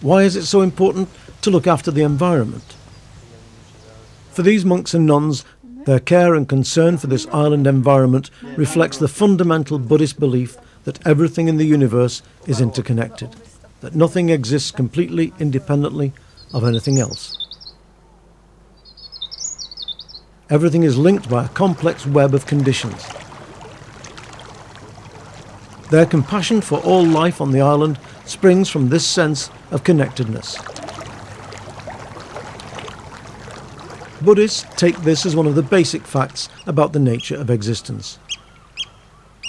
Why is it so important to look after the environment? For these monks and nuns, their care and concern for this island environment reflects the fundamental Buddhist belief that everything in the universe is interconnected, that nothing exists completely independently of anything else. Everything is linked by a complex web of conditions. Their compassion for all life on the island springs from this sense of connectedness. Buddhists take this as one of the basic facts about the nature of existence.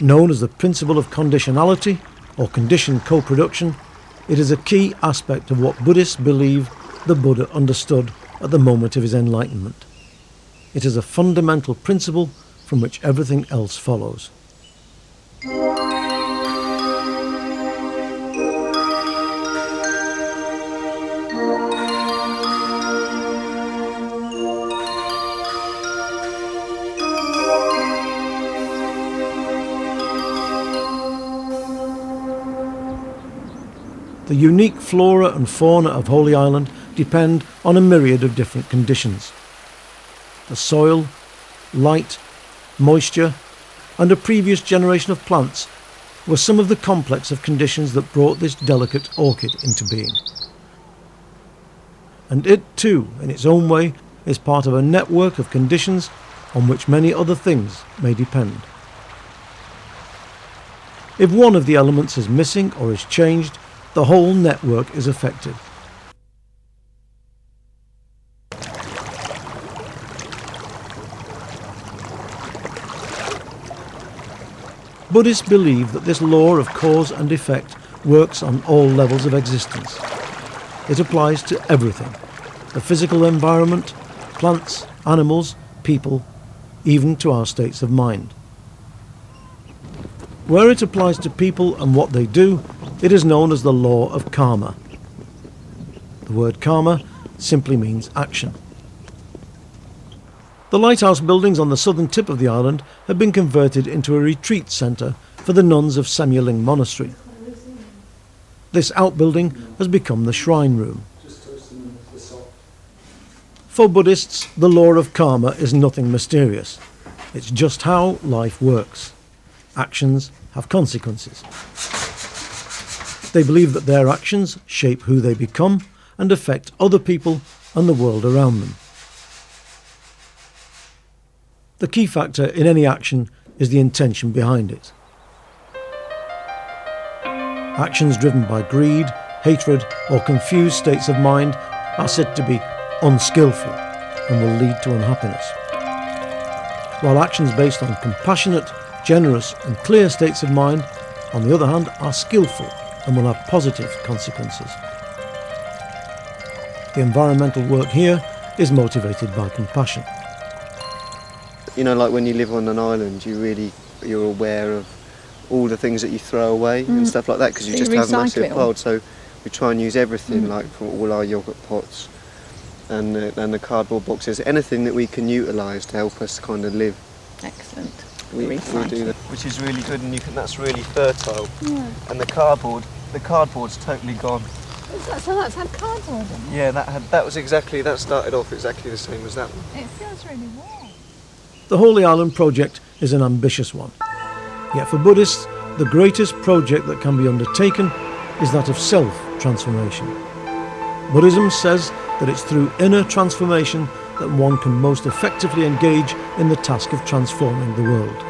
Known as the principle of conditionality or conditioned co-production, it is a key aspect of what Buddhists believe the Buddha understood at the moment of his enlightenment. It is a fundamental principle from which everything else follows. The unique flora and fauna of Holy Island depend on a myriad of different conditions. The soil, light, moisture, and a previous generation of plants were some of the complex of conditions that brought this delicate orchid into being. And it too, in its own way, is part of a network of conditions on which many other things may depend. If one of the elements is missing or is changed, the whole network is affected. Buddhists believe that this law of cause and effect works on all levels of existence. It applies to everything the physical environment, plants, animals, people, even to our states of mind. Where it applies to people and what they do, it is known as the law of karma. The word karma simply means action. The lighthouse buildings on the southern tip of the island have been converted into a retreat centre for the nuns of Samye Ling Monastery. This outbuilding has become the shrine room. For Buddhists, the law of karma is nothing mysterious. It's just how life works. Actions have consequences. They believe that their actions shape who they become and affect other people and the world around them. The key factor in any action is the intention behind it. Actions driven by greed, hatred, or confused states of mind are said to be unskillful and will lead to unhappiness. While actions based on compassionate, generous, and clear states of mind, on the other hand, are skillful and will have positive consequences. The environmental work here is motivated by compassion. You know, like when you live on an island, you really you're aware of all the things that you throw away mm. and stuff like that because you so just you have massive piles. So we try and use everything, mm. like from all our yogurt pots and the, and the cardboard boxes, anything that we can utilise to help us kind of live. Excellent. We, we do that, which is really good, and you can. That's really fertile. Yeah. And the cardboard, the cardboard's totally gone. That, so that's had cardboard in it? Yeah, that had, that was exactly, that started off exactly the same as that one. It feels really warm. The Holy Island project is an ambitious one. Yet for Buddhists, the greatest project that can be undertaken is that of self-transformation. Buddhism says that it's through inner transformation that one can most effectively engage in the task of transforming the world.